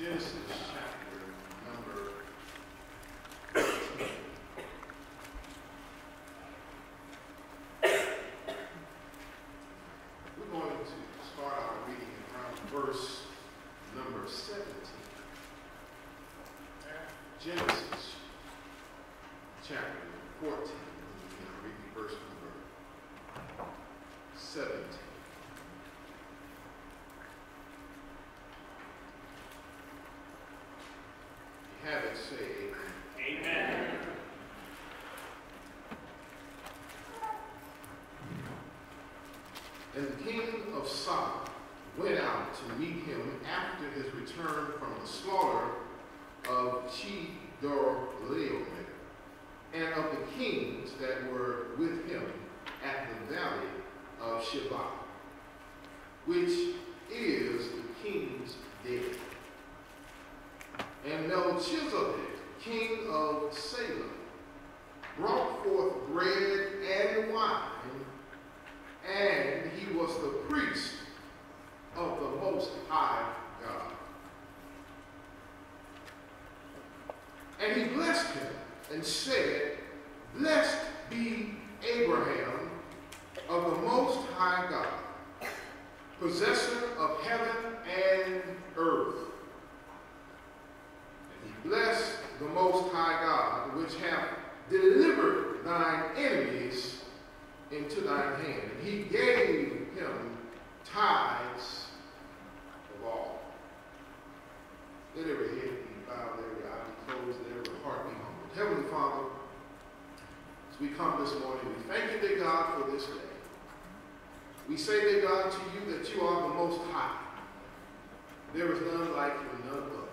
Genesis chapter number We're going to start our reading around verse number 17. Genesis chapter 14. We're reading verse number 17. If you have it, say amen. Amen. And the king of Sodom went out to meet him after his return from the slaughter of Chedorlaomer and of the kings that were with him at the valley of Shaveh, which is the king's dead. And Melchizedek, king of Salem, brought forth bread and wine and he was the priest of the Most High God. And he blessed him and said, Blessed be Abraham of the Most High God, possessor of heaven and earth. And he blessed the Most High God, which hath delivered thine enemies into thine hand. And he gave him tithes all. Let every head be bowed, every eye be closed, and every heart be humbled. Heavenly Father, as we come this morning, we thank you, dear God, for this day. We say, dear God, to you that you are the most high. There is none like you, none above.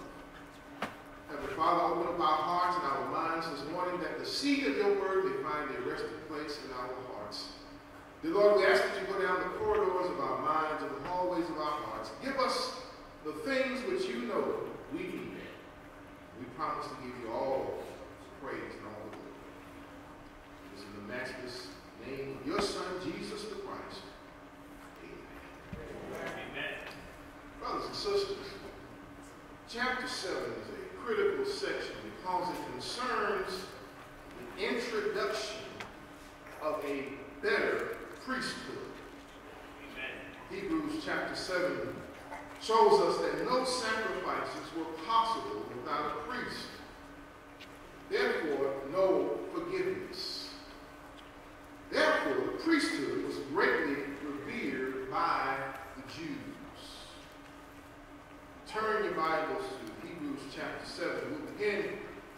Heavenly Father, open up our hearts and our minds this morning that the seed of your word may find a resting place in our hearts. Dear Lord, we ask that you go down the corridors of our minds and the hallways of our hearts. Give us the things which you know we need. We promise to give you all praise and all the glory. It is in the matchless name of your Son, Jesus the Christ. Amen. Amen. Brothers and sisters, chapter 7 is a critical section because it concerns the introduction of a better priesthood. Amen. Hebrews chapter 7 shows us that no sacrifices were possible without a priest. Therefore, no forgiveness. Therefore, the priesthood was greatly revered by the Jews. Turn your Bibles to Hebrews chapter 7. We'll begin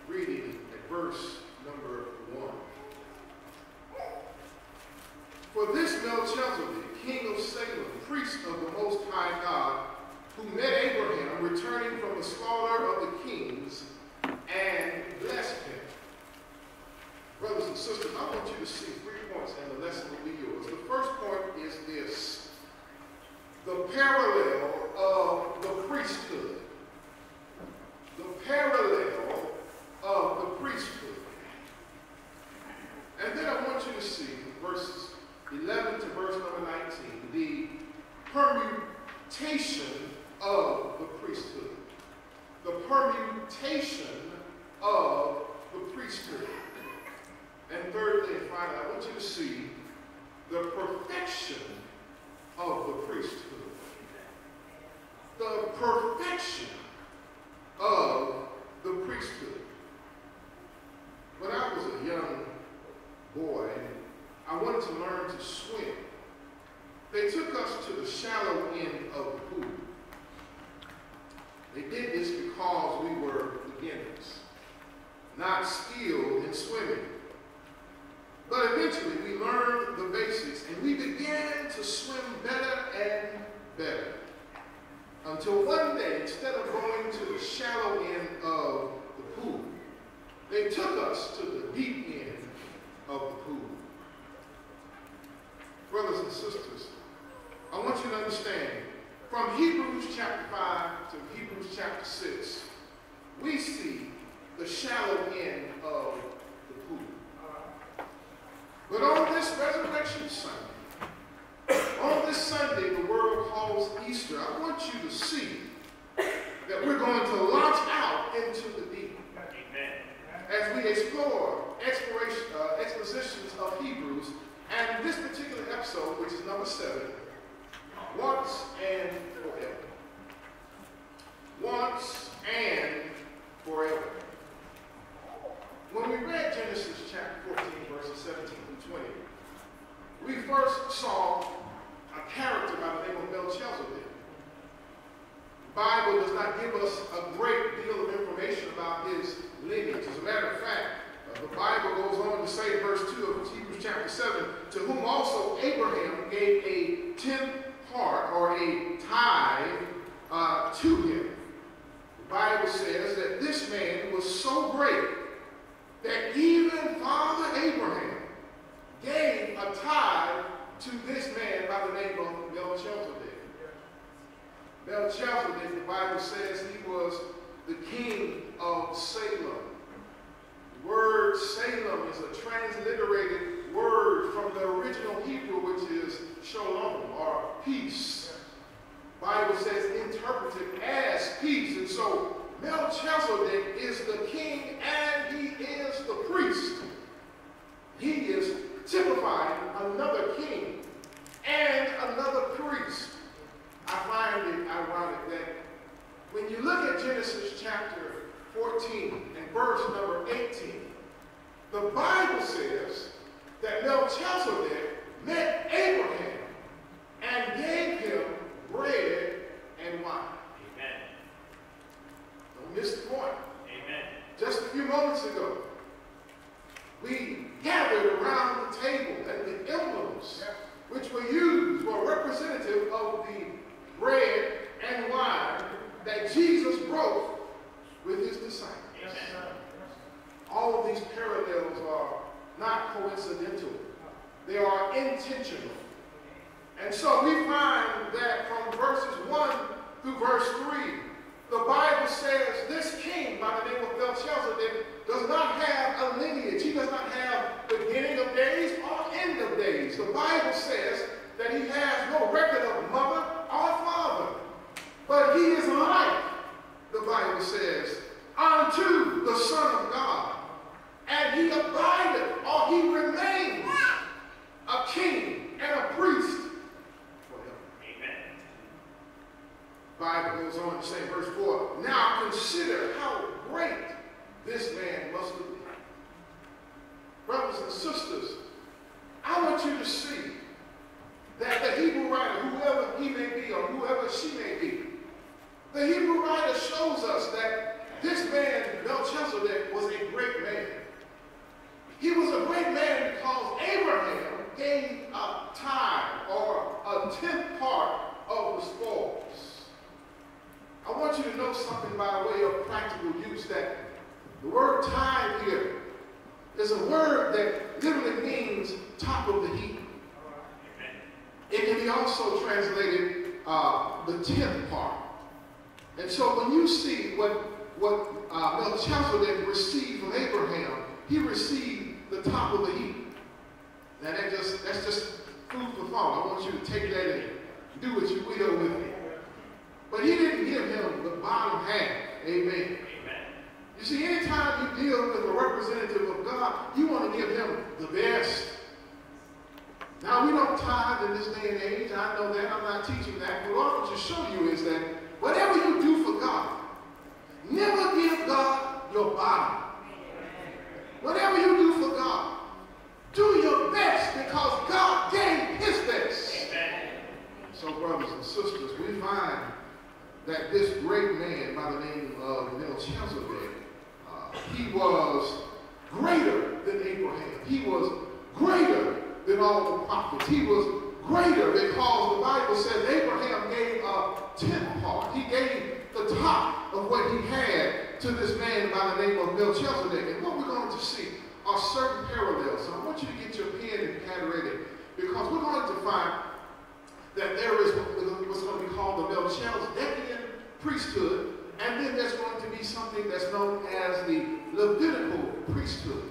reading at verse number 1. For this Melchizedek, king of Salem, priest of the Most High God, who met Abraham returning from the slaughter of the kings and blessed him. Brothers and sisters, I want you to see three points and the lesson will be yours. The first point is this. The parallel of the priesthood. The parallel of the priesthood. And then I want you to see 11 to verse number 19, the permutation of the priesthood. The permutation of the priesthood. And thirdly and finally, I want you to see the perfection of the priesthood. The perfection of the priesthood. When I was a young boy, I wanted to learn to swim. They took us to the shallow end of the pool. They did this because we were beginners, not skilled in swimming. But eventually we learned the basics and we began to swim better and better. Until one day, instead of going to the shallow end of the pool, they took us to the deep end of the pool brothers and sisters, I want you to understand, from Hebrews chapter 5 to Hebrews chapter 6, we see the shallow end of the pool. But on this Resurrection Sunday, on this Sunday the world calls Easter, I want you to see that we're going to launch out into the deep. Amen. As we explore uh, expositions of Hebrews and in this particular episode, which is number seven, once and forever. Once and forever. When we read Genesis chapter 14, verses 17 through 20, we first saw a character by the name of Melchizedek Bible does not give us a great deal of information about his lineage. As a matter of fact, the Bible goes on to say verse 2 of Hebrews chapter 7, to whom also Abraham gave a tenth part or a tithe uh, to him. The Bible says that this man was so great that even Father Abraham gave a tithe to this man by the name of Melchizedek. Melchizedek, the Bible says he was the king of Salem. Word Salem is a transliterated word from the original Hebrew, which is shalom or peace. Bible says interpreted as peace. And so Melchizedek is the king and he is the priest. He is typifying another king and another priest. I find it ironic that when you look at Genesis chapter 14 and verse number 18, the Bible says that Melchizedek met Abraham and gave him bread and wine. Amen. Don't miss the point. Amen. Just a few moments ago, we gathered around the table and the emblems which were used were representative of the bread and wine that Jesus broke with his disciples. Amen. All of these parallels are not coincidental. They are intentional. And so we find that from verses 1 through verse 3, the Bible says this king by the name of Melchizedek does not have a lineage. He does not have beginning of days or end of days. The Bible says that he has no record of mother or father. But he is like, the Bible says, unto the Son of God. And he abideth, or he remains, a king and a priest forever. Amen. Bible goes on to say, verse 4, Now consider how great this man must have been. Brothers and sisters, I want you to see that the Hebrew writer, whoever he may be or whoever she may be, the Hebrew writer shows us that this man, Melchizedek, was a great man. He was a great man because Abraham gave a tithe or tenth part of the spoils. I want you to know something by way of practical use that the word tithe here is a word that literally means top of the heap. It can be also translated uh, the tenth part. And so when you see what, what uh, Melchizedek received from Abraham, he received the top of the heap. Now that just, that's just food for thought. I want you to take that in. do what you will with it. But he didn't give him the bottom half. Amen. Amen. You see, anytime you deal with a representative of God, you want to give him the best. Now, we don't tithe in this day and age. I know that. I'm not teaching that. But what I want to show you is that whatever you do for God, never give God your bottom. Whatever you do for God, do your best because God gave his best. Amen. So, brothers and sisters, we find that this great man by the name of Melchizedek, uh, he was greater than Abraham. He was greater than all the prophets. He was greater because the Bible says Abraham gave a tenth part. He gave the top of what he had to this man by the name of Melchizedek. And what we're going to see are certain parallels. So I you to get your pen and pad ready because we're going to find that there is what's going to be called the Melchizedekian priesthood, and then there's going to be something that's known as the Levitical priesthood.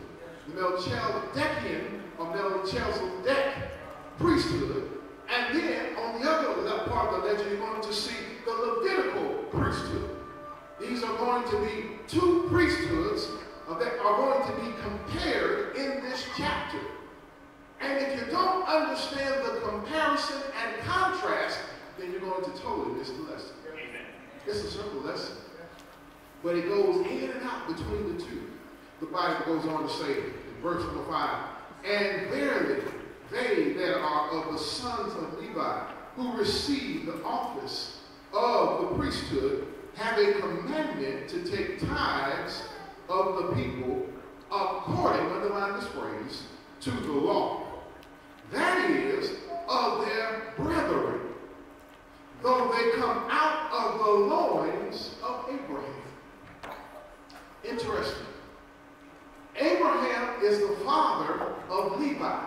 The Melchizedekian or Melchizedek priesthood, and then on the other part of the ledger, you're going to see the Levitical priesthood. These are going to be two priesthoods Uh, that are going to be compared in this chapter. And if you don't understand the comparison and contrast, then you're going to totally miss the lesson. Amen. It's a simple lesson. but it goes in and out between the two. The Bible goes on to say in verse number 5, And verily they that are of the sons of Levi, who receive the office of the priesthood, have a commandment to take tithes of the people according, underline this phrase, to the law. That is, of their brethren, though they come out of the loins of Abraham. Interesting. Abraham is the father of Levi.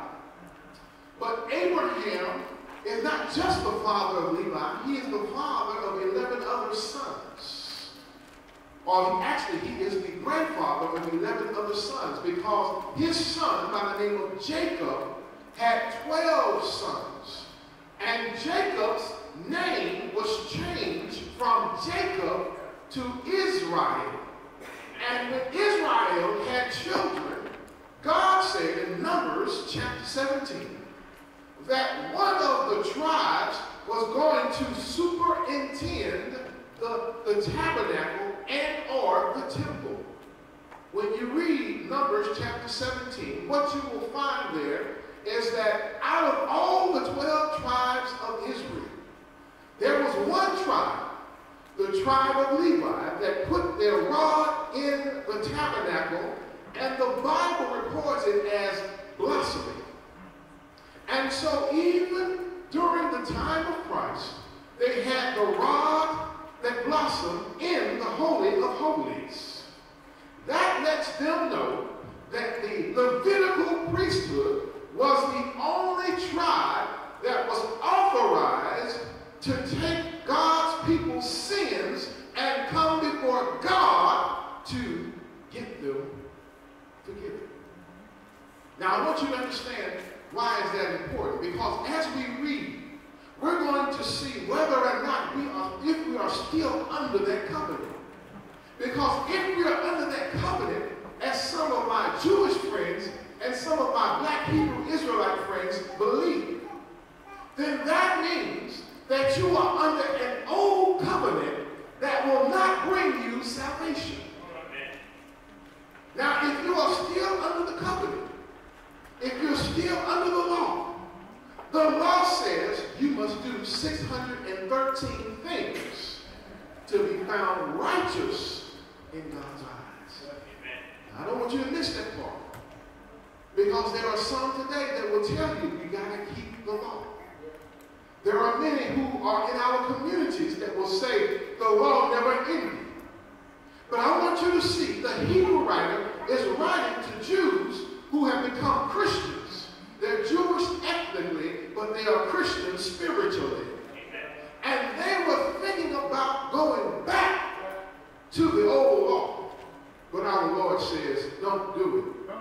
But Abraham is not just the father of Levi, he is the father of 11 other sons. Or actually, he is the grandfather of 11 other sons because his son, by the name of Jacob, had 12 sons. And Jacob's name was changed from Jacob to Israel. And when Israel had children, God said in Numbers chapter 17 that one of the tribes was going to superintend the, the tabernacle and or the temple. When you read Numbers chapter 17, what you will find there is that out of all the 12 tribes of Israel, there was one tribe, the tribe of Levi, that put their rod in the tabernacle, and the Bible records it as blossoming. And so even during the time of Christ, they had the rod that blossom in the Holy of Holies. That lets them know that the Levitical priesthood was the only tribe that was authorized to take God's people's sins and come before God to get them forgiven. Now, I want you to understand why is that important? Because as we read, we're going to see whether or not we are, if we are still under that covenant. Because if we are under that covenant, as some of my Jewish friends and some of my black Hebrew Israelite friends believe, then that means that you are under an old covenant that will not bring you salvation. Now, if you are still under the covenant, if you're still under the law, the law says 613 things to be found righteous in God's eyes. I don't want you to miss that part. Because there are some today that will tell you you got to keep the law. There are many who are in our communities that will say the law never ended. But I want you to see the Hebrew writer is writing to Jews who have become Christians. They're Jewish ethnically, but they are Christians spiritually. And they were thinking about going back to the old law. But our Lord says, don't do it.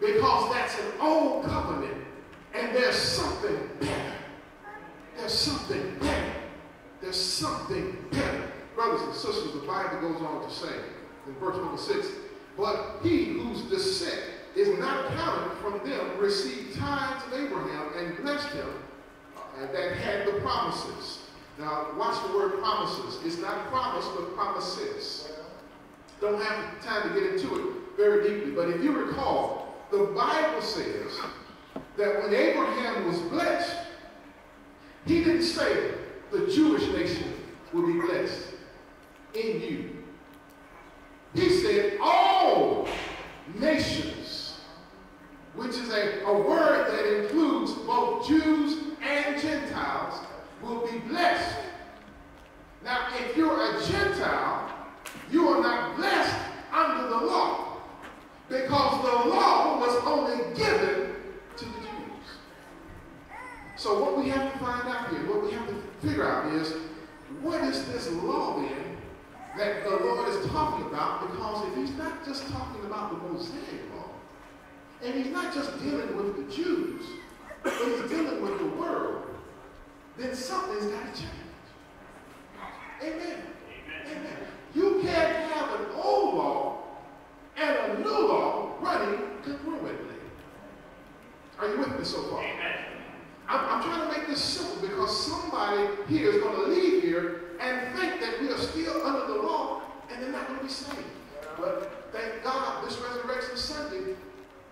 Because that's an old covenant. And there's something better. There's something better. There's something better. Brothers and sisters, the Bible goes on to say in verse number six, but he whose descent is not counted from them received tithes of Abraham and blessed him uh, that had the promises. Now, watch the word promises. It's not promise, but promises. Don't have time to get into it very deeply, but if you recall, the Bible says that when Abraham was blessed, he didn't say the Jewish nation will be blessed in you. He said all nations, which is a, a word that includes both Jews and Gentiles, will be blessed. Now, if you're a Gentile, you are not blessed under the law because the law was only given to the Jews. So what we have to find out here, what we have to figure out is, what is this law then that the Lord is talking about? Because if he's not just talking about the Mosaic law, and he's not just dealing with the Jews, but he's dealing with the world, then something's got to change. Amen. Amen. Amen. You can't have an old law and a new law running congruently. Are you with me so far? Amen. I'm, I'm trying to make this simple because somebody here is going to leave here and think that we are still under the law and they're not going to be be saved. But thank God this Resurrection Sunday,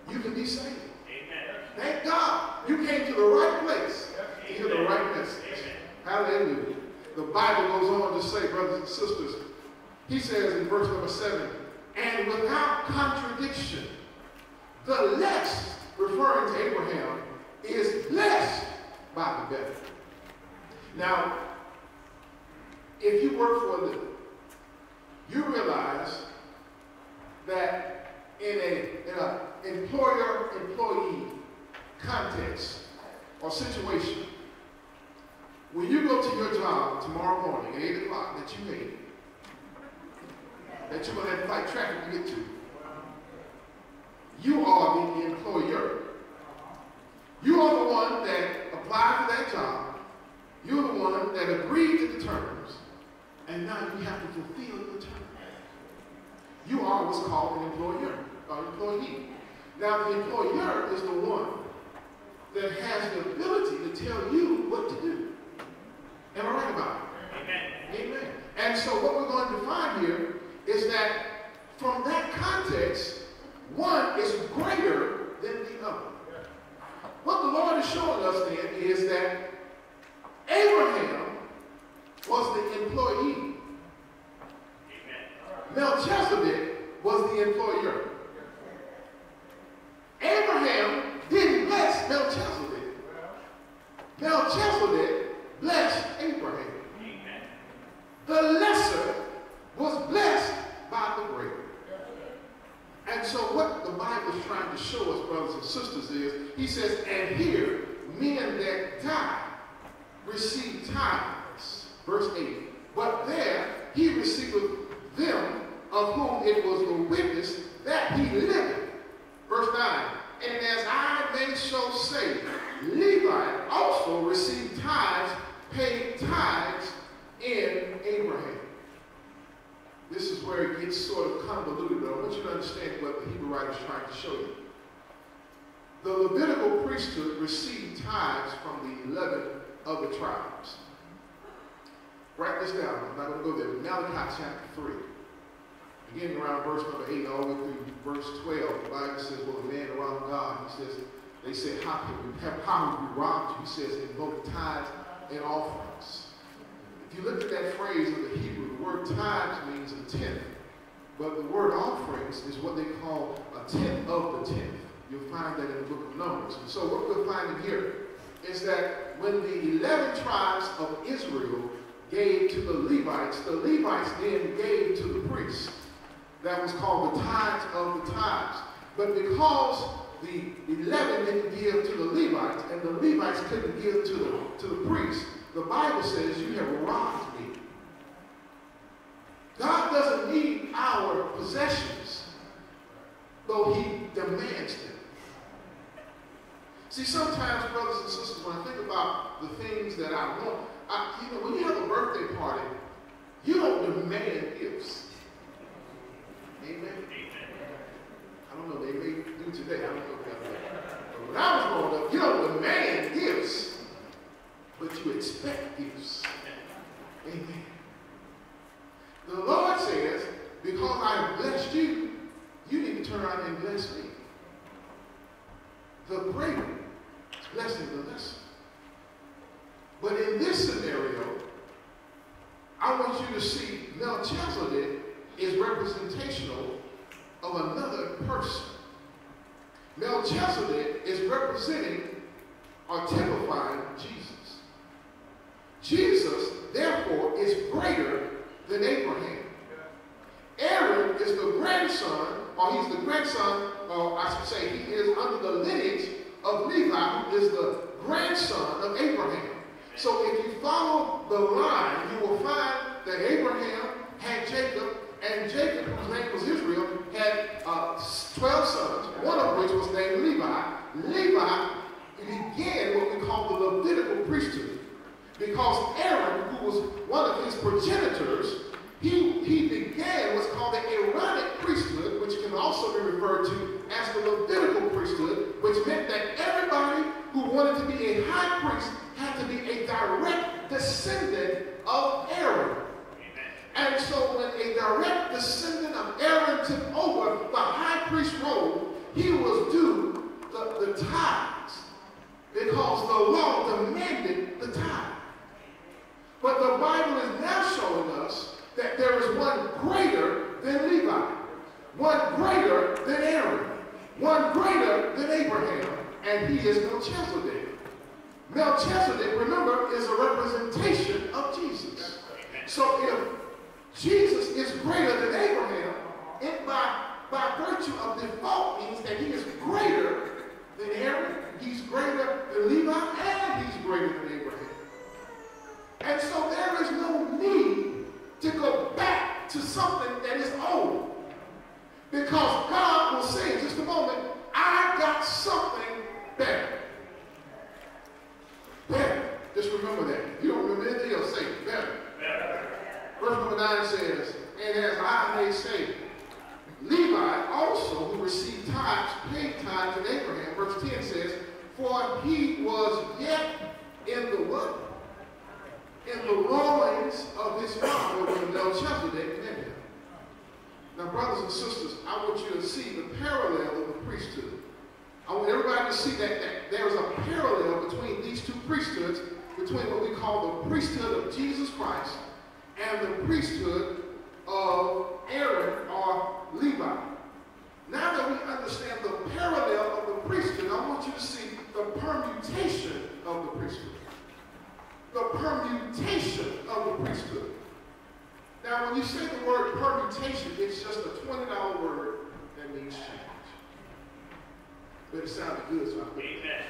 you can be saved. Amen. Thank God you came to the right place to hear the right message. Hallelujah. The Bible goes on to say, brothers and sisters, he says in verse number seven, and without contradiction, the less, referring to Abraham, is blessed by the better. Now, if you work for a living, you realize that in a, in a employer-employee context or situation, when you go to your job tomorrow morning at 8 o'clock that you hate, that you're going to have to fight traffic to get to, you are the employer. You are the one that applied for that job. You're the one that agreed to the terms. And now you have to fulfill the terms. You are what's called an employer, or employee. Now the employer is the one that has the ability to tell you what to do. Am I right about it? Amen. Amen. And so what we're going to find here is that from that context, one is greater than the other. What the Lord is showing us then is that Abraham was the employee. Amen. Melchizedek was the employer. Abraham didn't bless Melchizedek. Melchizedek blessed Abraham. Amen. The lesser was blessed by the greater. And so what the Bible is trying to show us, brothers and sisters, is he says, and here men that die receive tithes. Verse 8. But there he receiveth them of whom it was the witness that he liveth. Verse 9. And as I may so say, Levi also received tithes, paid tithes in Abraham. This is where it gets sort of convoluted, but I want you to understand what the Hebrew writer is trying to show you. The Levitical priesthood received tithes from the 11 of the tribes. Write this down. I'm not going to go there. Malachi chapter 3. Beginning around verse number 8 all the way through verse 12, the Bible says, well, a man around God, he says, they said, how can we, how have we robbed you? He says, invoke tithes and offerings. If you look at that phrase of the Hebrew, the word tithes means a tenth. But the word offerings is what they call a tenth of the tenth. You'll find that in the book of Numbers. And so what we're finding here is that when the 11 tribes of Israel gave to the Levites, the Levites then gave to the priests. That was called the tithes of the tithes. But because the 11 didn't give to the Levites and the Levites couldn't give to the, to the priests, the Bible says you have robbed me. God doesn't need our possessions, though he demands them. See, sometimes, brothers and sisters, when I think about the things that I want, I, you know, when you have a birthday party, you don't demand gifts. Amen. I don't know, they may do today. I don't know. But when I was growing up, you don't demand gifts, but you expect gifts. Amen. The Lord says, because I blessed you, you need to turn around and bless me. The greater blessing the lesser. But in this scenario, I want you to see Melchizedek is representational of another person. Melchizedek is representing or typifying Jesus. Jesus, therefore, is greater than Abraham. Aaron is the grandson, or he's the grandson, or I should say, he is under the lineage of Levi, who is the grandson of Abraham. So if you follow the line, you will find that Abraham had Jacob, and Jacob, whose name was Israel, had uh, 12 sons, one of which was named Levi. Levi began what we call the Levitical priesthood. Because Aaron, who was one of his progenitors, he, he began what's called the Aaronic priesthood, which can also be referred to as the Levitical priesthood, which meant that everybody who wanted to be a high priest had to be a direct descendant of Aaron. And so when a direct descendant of Aaron took over the high priest role, he was due the, the tithes because the law demanded the tithe. But the Bible is now showing us that there is one greater than Levi, one greater than Aaron, one greater than Abraham, and he is Melchizedek. Melchizedek, remember, is a representation of Jesus. So if Jesus is greater than Abraham, And by, by virtue of default means that he is greater than Aaron, he's greater than Levi, and he's greater than Abraham. And so there is no need to go back to something that is old. Because God will say in just a moment, I got something better. Better. Just remember that. If you don't remember anything else, say better. Better. Verse number 9 says, And as I may say, Levi also, who received tithes, paid tithes to Abraham. Verse 10 says, For he was yet in the what? In the loins of his father when Melchizedek met him. Now, brothers and sisters, I want you to see the parallel of the priesthood. I want everybody to see that, that there is a parallel between these two priesthoods, between what we call the priesthood of Jesus Christ and the priesthood of Aaron or Levi. Now that we understand the parallel of the priesthood, I want you to see the permutation of the priesthood. The permutation of the priesthood. Now, when you say the word permutation, it's just a $20 word that means change. But it sounded good, so I put it. Amen.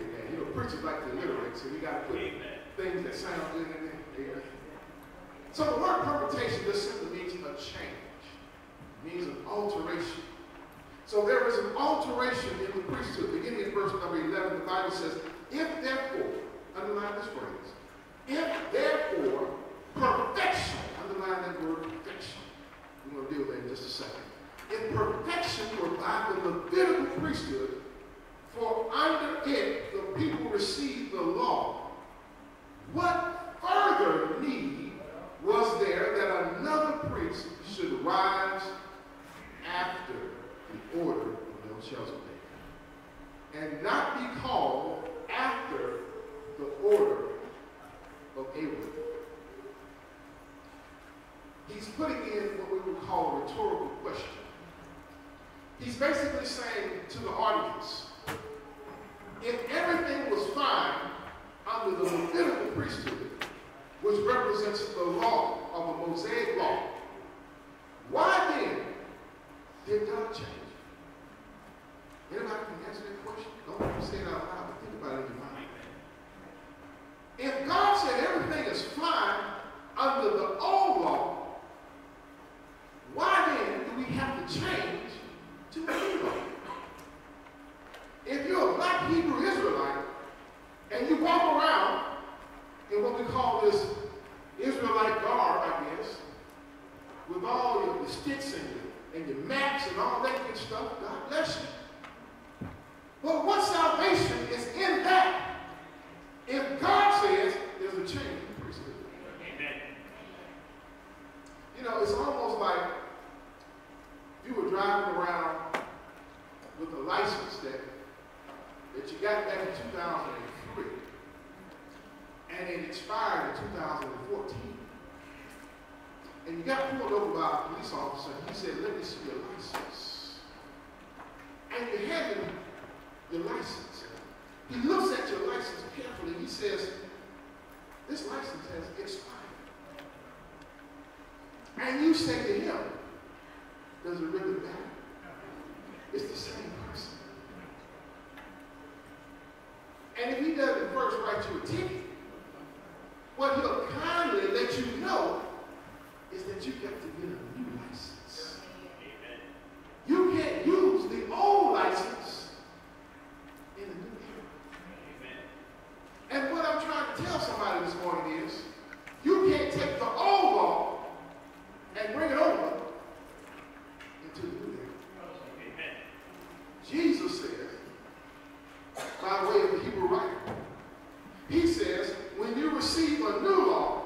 Amen. You know, preachers like to alliterate, so you got to put Amen. things that sound good in there. Amen. So the word permutation just simply means a change, means an alteration. So there is an alteration in the priesthood. Beginning in verse number 11, the Bible says, If therefore, underline this phrase, if therefore perfection, underline that word perfection. We're going to deal with that in just a second. If perfection were by the Levitical priesthood, for under it the people received the law, what further need was there that another priest should rise after the order of Melchizedek and not be called after the order of Abraham? He's putting in what we would call a rhetorical question. He's basically saying to the audience, if everything was fine under the Levitical priesthood, which represents the law of the Mosaic law, why then did God change? Anybody can answer that question? Don't say it out loud, but think about it in your mind. If God said everything is fine under the old law, why then do we have to change to a new law? If you're a black Hebrew Israelite and you walk around in what we call this Israelite garb, I guess, with all your, sticks and your, and your maps and all that good stuff, God bless you. But what salvation is in that? If God says there's a change in the priesthood. Amen. You know, it's almost like you were driving around with a license that, that you got that in 2003 and it expired in 2014. And you got pulled over by a police officer he said, let me see your license. And you hand him your license. He looks at your license carefully. He says, this license has expired. And you say to him, does it really matter? It's the same person. And if he doesn't first write you a ticket, what he'll kindly let you know is that you got to get a new license. Amen. You can't use the old license in the new year. Amen. And what I'm trying to tell somebody this morning is, you can't take the old law and bring it over into the new year. Amen. Jesus says, by way of the Hebrew writer, he says, when you receive a new law,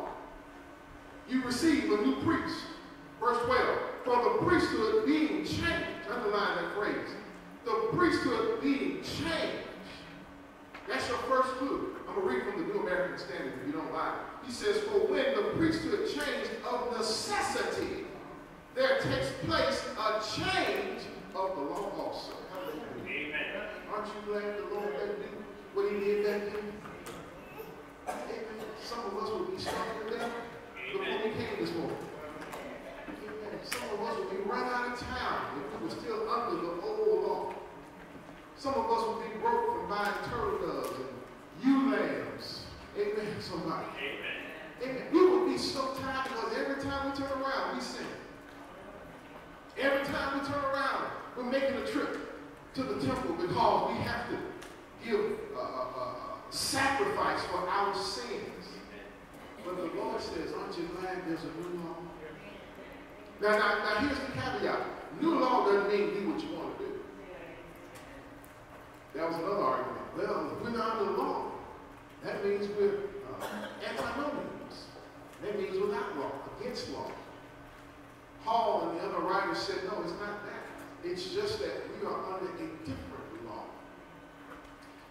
you receive a new priest. Verse 12, for the priesthood being changed, underline that phrase, the priesthood being changed That's your first clue. I'm going to read from the New American Standard if you don't mind. He says, For when the priesthood changed of necessity, there takes place a change of the law also. Hallelujah. Amen. Aren't you glad the Lord let do what he did back then? Amen. Some of us would be stuck with that before we came this morning. Amen. Some of us would be run out of town if we were still under the old law. Some of us would be broke from buying turtle doves ewe lambs. Amen. Somebody. Amen. Amen. We would be so tired because every time we turn around, we sin. Every time we turn around, we're making a trip to the temple because we have to give a, a, a sacrifice for our sins. But the Lord says, aren't you glad there's a new law? Now, now, now here's the caveat. New law doesn't mean do what you want to do. That was another argument. Well, if we're not under the law, that means we're uh, antinomians. That means without law, against law. Paul and the other writers said, no, it's not that. It's just that we are under a different law.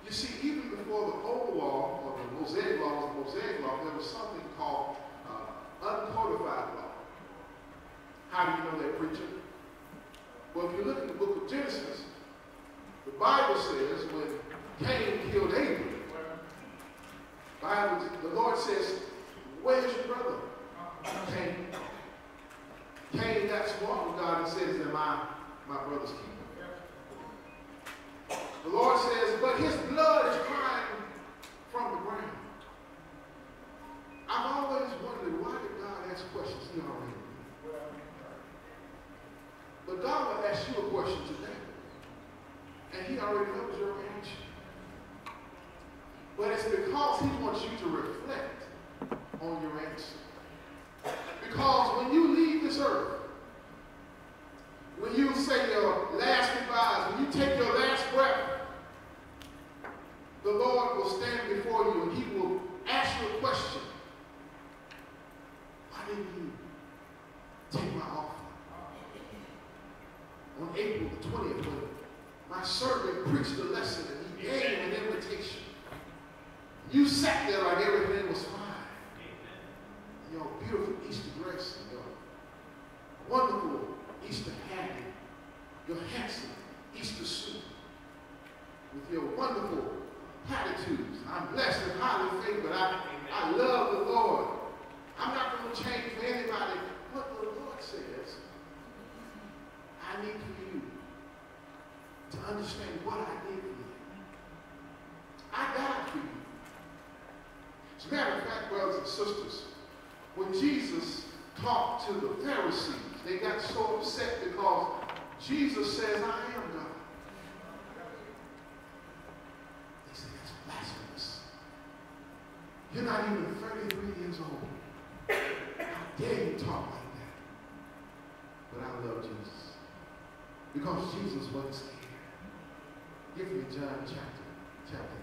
You see, even before the old law, or the Mosaic law, the Mosaic law, there was something called uh, uncodified law. How do you know that, preacher? Well, if you look at the book of Genesis, the Bible says when Cain killed Abel, Bible, the Lord says, where's your brother? Cain. Cain got smart with God and says, am I my brother's keeper? The Lord says, but his blood is crying from the ground. I've always wondered, why did God ask questions he already knew? But God will ask you a question today. And he already knows your answer. But it's because he wants you to reflect on your answer. Because when you leave this earth, when you say your last goodbyes, when you take your last breath, the Lord will stand before you and he will ask you a question. Why didn't you take my offering? On April the 20th, when my servant preached a lesson and he gave an invitation. You sat there like everything was fine. Your beautiful Easter dress and your wonderful Easter hat and your handsome Easter suit with your wonderful platitudes. I'm blessed and highly favored. I, I love the Lord. I'm not going to change for anybody. What the Lord says, I need for you to understand what I did for you. I died for you. As a matter of fact, brothers and sisters, when Jesus talked to the Pharisees, they got so upset because Jesus says, I am God. They said, that's blasphemous. You're not even 33 years old. How dare you talk like that? But I love Jesus. Because Jesus wasn't scared. Give me John chapter, chapter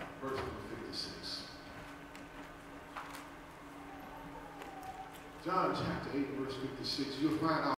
8, verse number 56. John chapter 8, verse 56, you'll find out.